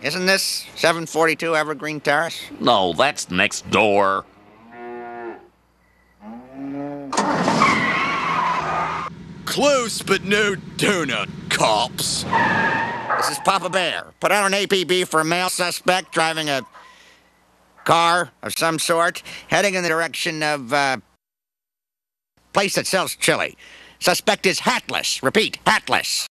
Isn't this 742 Evergreen Terrace? No, that's next door. Close, but no donut, cops. This is Papa Bear. Put out an APB for a male suspect driving a car of some sort, heading in the direction of a place that sells chili. Suspect is hatless. Repeat, hatless.